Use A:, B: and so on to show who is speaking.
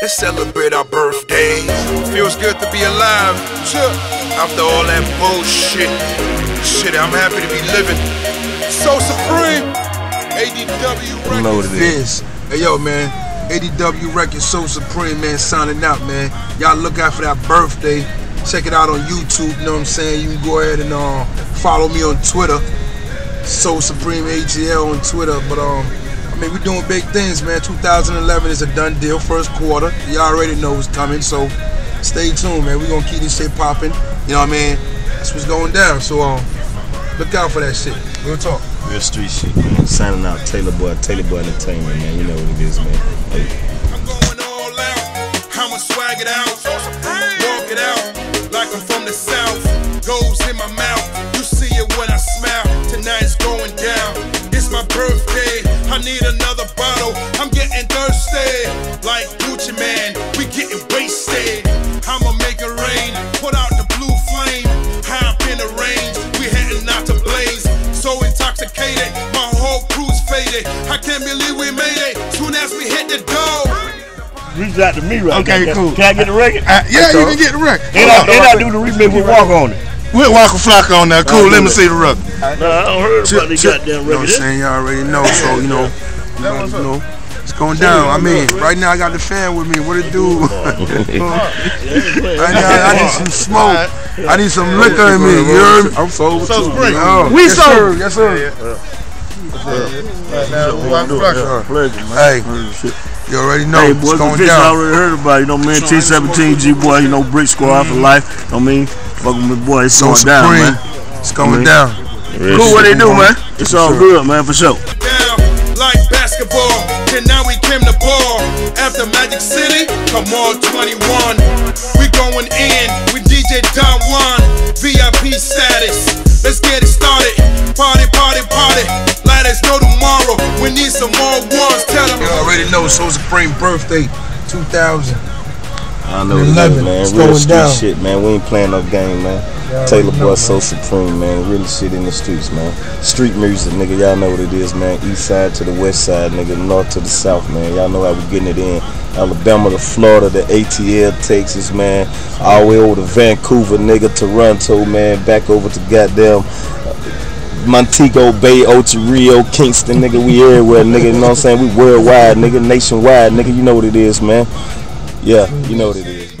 A: Let's celebrate our birthdays. Feels good to be alive. After all that bullshit. Shit, I'm happy to be living. So supreme. ADW Records.
B: What.
C: Hey yo, man. ADW Records So Supreme, man, signing out, man. Y'all look out for that birthday. Check it out on YouTube, you know what I'm saying? You can go ahead and uh, follow me on Twitter. So Supreme AGL on Twitter. But um, I mean, we're doing big things, man. 2011 is a done deal, first quarter. y'all already know what's coming, so stay tuned, man. We're gonna keep this shit popping. You know what I mean? That's what's going down. So um, look out for that shit. Real talk.
B: Real street shit, man. Signing out Taylor Boi, Taylor Boi Entertainment, man. You know what it is, man. Hey.
A: I'm going all out. I'ma swag it out. Walk it out like I'm from the south. Goes in my mouth. You see need another bottle. I'm getting thirsty. Like Gucci Mane, we getting wasted. I'ma make it rain. Put out the blue flame. High up in the range. We heading out to blaze. So intoxicated. My whole crew's faded. I can't believe we made it. Soon as we hit the door.
D: Reach out to me right
E: Okay,
D: now.
E: cool.
D: Can I get the record?
E: Uh, yeah, you can get the record.
D: And I, and I do the remix with Waka on it.
E: We'll Waka Flocka on there. Cool. Let me see the record.
D: Nah, I don't heard about the
C: Chip,
D: goddamn
C: You know what I'm saying? Y'all already know, so you know, you know, you know, it's going down. I mean, right now I got the fan with me. What it do? right now I need some smoke. I need some liquor in me. You heard me? I'm sober
E: So
C: too.
E: spring.
C: Oh,
E: We
C: yes,
E: sober.
C: Sir, yes, sir.
D: Pleasure, man.
C: Hey, you already know
D: Hey,
C: it's
D: boys, the
C: going
D: fish I already heard about. It. You know, man, T17, G boy, you know, Brick Squad for life. You know what I mean? Fucking with my boy, it's
C: So
D: going down, man.
C: It's going
D: Mhm.
C: down.
D: Cool, what they do, man? It's all good, man, for sure.
A: down like basketball. Then now we came to ball. After Magic City, come on 21. We going in with DJ Don Juan. VIP status. Let's get it started. Party, party, party. Let us know tomorrow. We need some more ones. Tell them.
C: You already know So it's a Supreme birthday 2000.
B: I know what it is,
C: 11,
B: man.
C: it's
B: Real
C: going
B: street
C: down.
B: shit, man. We ain't playing no game, man. Taylor Boi so supreme, man. Really shit in the streets, man. Street music, nigga. Y'all know what it is, man. East side to the west side, nigga. North to the south, man. Y'all know how we getting it in. Alabama to Florida to ATL, Texas, man. All the way over to Vancouver, nigga. Toronto, man. Back over to goddamn uh, Montego Bay, Ocho Rio, Kingston, nigga. We everywhere, nigga. You know what I'm saying? We worldwide, nigga. Nationwide, nigga. You know what it is, man. Yeah, you know what it is.